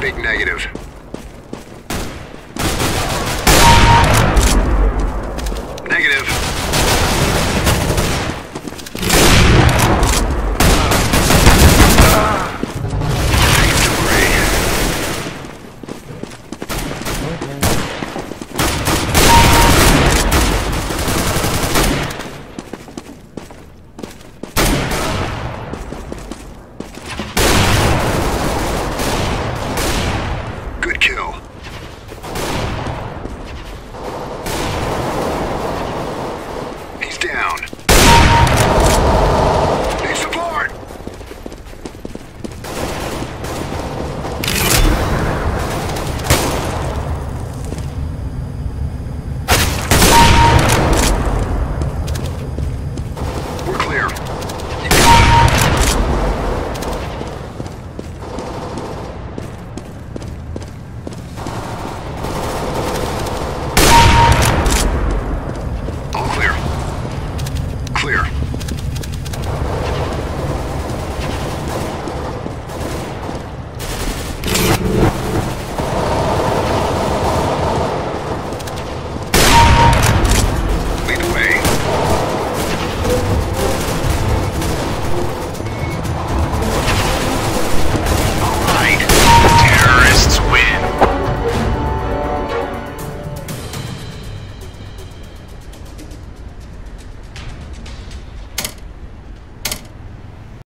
big negative.